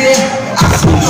I see